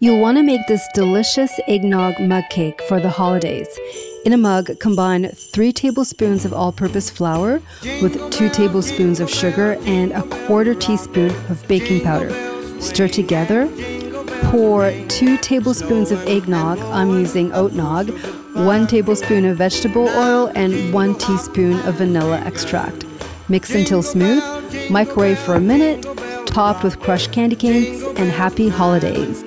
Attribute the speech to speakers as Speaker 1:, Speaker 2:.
Speaker 1: You'll want to make this delicious eggnog mug cake for the holidays. In a mug, combine 3 tablespoons of all purpose flour with 2 tablespoons of sugar and a quarter teaspoon of baking powder. Stir together. Pour 2 tablespoons of eggnog, I'm using oat nog, 1 tablespoon of vegetable oil, and 1 teaspoon of vanilla extract. Mix until smooth, microwave for a minute, topped with crushed candy canes, and happy holidays.